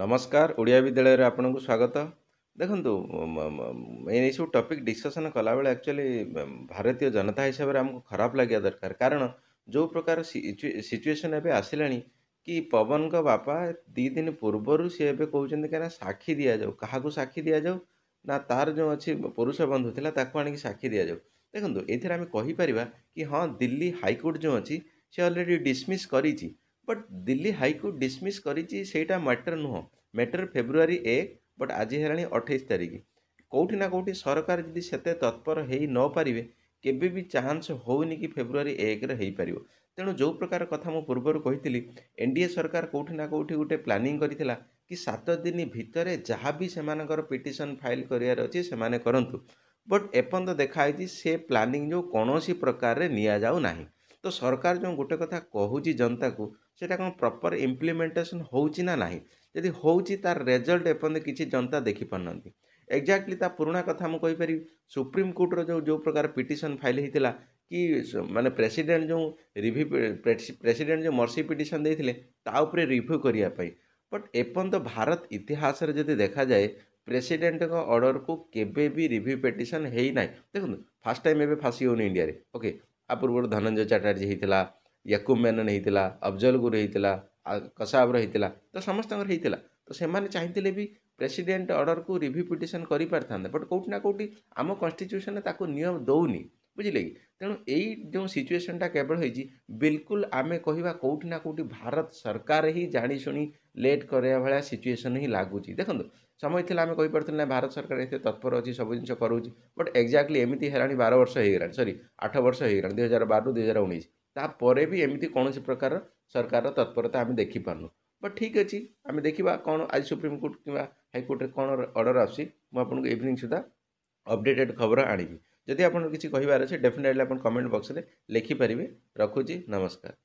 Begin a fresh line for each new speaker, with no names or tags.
ନମସ୍କାର ଓଡ଼ିଆ ବିଦ୍ୟାଳୟରେ ଆପଣଙ୍କୁ ସ୍ୱାଗତ ଦେଖନ୍ତୁ ଏଇସବୁ ଟପିକ୍ ଡିସ୍କସନ୍ କଲାବେଳେ ଆକ୍ଚୁଆଲି ଭାରତୀୟ ଜନତା ହିସାବରେ ଆମକୁ ଖରାପ ଲାଗିବା ଦରକାର କାରଣ ଯେଉଁ ପ୍ରକାର ସିଚୁଏସନ୍ ଏବେ ଆସିଲାଣି କି ପବନଙ୍କ ବାପା ଦୁଇ ଦିନ ପୂର୍ବରୁ ସିଏ ଏବେ କହୁଛନ୍ତି କାହିଁକିନା ସାକ୍ଷୀ ଦିଆଯାଉ କାହାକୁ ସାକ୍ଷୀ ଦିଆଯାଉ ନା ତା'ର ଯେଉଁ ଅଛି ପୁରୁଷ ବନ୍ଧୁ ଥିଲା ତାକୁ ଆଣିକି ସାକ୍ଷୀ ଦିଆଯାଉ ଦେଖନ୍ତୁ ଏଥିରେ ଆମେ କହିପାରିବା କି ହଁ ଦିଲ୍ଲୀ ହାଇକୋର୍ଟ ଯେଉଁ ଅଛି ସେ ଅଲରେଡ଼ି ଡିସମିସ୍ କରିଛି but Delhi high court dismiss କରିଛି ସେଇଟା ମ୍ୟାଟର୍ ନୁହଁ ମ୍ୟାଟର୍ ଫେବୃଆରୀ ଏକ ବଟ୍ ଆଜି ହେଲାଣି ଅଠେଇଶ ତାରିଖ କେଉଁଠି ନା କେଉଁଠି ସରକାର ଯଦି ସେତେ ତତ୍ପର ହେଇ ନ ପାରିବେ କେବେ ବି ଚାନ୍ସ ହେଉନି କି ଫେବୃଆରୀ ଏକରେ ହେଇପାରିବ ତେଣୁ ଯେଉଁ ପ୍ରକାର କଥା ମୁଁ ପୂର୍ବରୁ କହିଥିଲି ଏନ୍ ଡି ଏ ସରକାର କେଉଁଠି ନା କେଉଁଠି ଗୋଟେ ପ୍ଲାନିଂ କରିଥିଲା କି ସାତ ଦିନ ଭିତରେ ଯାହା ବି ସେମାନଙ୍କର ପିଟିସନ୍ ଫାଇଲ୍ କରିବାର ଅଛି ସେମାନେ କରନ୍ତୁ ବଟ୍ ଏପର୍ଯ୍ୟନ୍ତ ଦେଖାହେଇଛି ସେ ପ୍ଲାନିଂ ଯେଉଁ କୌଣସି ପ୍ରକାରରେ ନିଆଯାଉ ନାହିଁ ତ ସରକାର ଯେଉଁ ଗୋଟେ କଥା କହୁଛି ଜନତାକୁ সেটা କ'ଣ ପ୍ରପର୍ ଇମ୍ପ୍ଲିମେଣ୍ଟେସନ୍ ହେଉଛି ନା ନାହିଁ ଯଦି ହେଉଛି ତା'ର ରେଜଲ୍ଟ ଏପର୍ଯ୍ୟନ୍ତ କିଛି ଜନତା ଦେଖିପାରୁନାହାନ୍ତି ଏକ୍ଜାକ୍ଟଲି ତା ପୁରୁଣା କଥା ମୁଁ କହିପାରିବି ସୁପ୍ରିମକୋର୍ଟର ଯେଉଁ ଯେଉଁ ପ୍ରକାର ପିଟିସନ୍ ଫାଇଲ୍ ହୋଇଥିଲା କି ମାନେ ପ୍ରେସିଡେଣ୍ଟ ଯେଉଁ ରିଭ୍ୟୁ ପ୍ରେସିଡେଣ୍ଟ ଯେଉଁ ମର୍ସି ପିଟିସନ୍ ଦେଇଥିଲେ ତା ଉପରେ ରିଭ୍ୟୁ କରିବା ପାଇଁ ବଟ୍ ଏପର୍ଯ୍ୟନ୍ତ ଭାରତ ଇତିହାସରେ ଯଦି ଦେଖାଯାଏ ପ୍ରେସିଡେଣ୍ଟଙ୍କ ଅର୍ଡ଼ରକୁ କେବେ ବି ରିଭ୍ୟୁ ପିଟିସନ୍ ହେଇନାହିଁ ଦେଖନ୍ତୁ ଫାର୍ଷ୍ଟ ଟାଇମ୍ ଏବେ ଫାଶୀ ହେଉନି ଇଣ୍ଡିଆରେ ଓକେ ଆ ପୂର୍ବରୁ ଧନଞ୍ଜୟ ଚାଟାର୍ଜୀ ହେଇଥିଲା यकुमेन नहीं अफजल गुरु होता कसाबर होता तो समस्त होता तो से चाहते भी प्रेसीडेट अर्डर को रिव्यू पिटन कर बट कौटिना कौटि आम कन्स्टिट्यूशन नियम दौनी बुझे कि तेणु यही जो सिचुएसनटा केवल हो बिल्कुल आम कह कौटिना कौटि भारत सरकार ही जाशु लेट कराया भाया सिचुएसन ही लगुच देखो समय थी आम कहीपर ना भारत सरकार ये तत्पर अच्छी सब जिन करूँ बट एक्जाक्टली एमती है बार वर्ष हो सरी आठ वर्ष होगी दुई हजार बार दुई हजार उन्नीस ତାପରେ ବି ଏମିତି କୌଣସି ପ୍ରକାର ସରକାରର ତତ୍ପରତା ଆମେ ଦେଖିପାରୁନୁ ବଟ୍ ଠିକ୍ ଅଛି ଆମେ ଦେଖିବା କ'ଣ ଆଜି ସୁପ୍ରିମକୋର୍ଟ କିମ୍ବା ହାଇକୋର୍ଟରେ କ'ଣ ଅର୍ଡ଼ର ଆସୁଛି ମୁଁ ଆପଣଙ୍କୁ ଇଭିନିଂ ସୁଦ୍ଧା ଅପଡ଼େଟେଡ଼୍ ଖବର ଆଣିବି ଯଦି ଆପଣଙ୍କୁ କିଛି କହିବାର ଅଛି ଡେଫିନେଟଲି ଆପଣ କମେଣ୍ଟ ବକ୍ସରେ ଲେଖିପାରିବେ ରଖୁଛି ନମସ୍କାର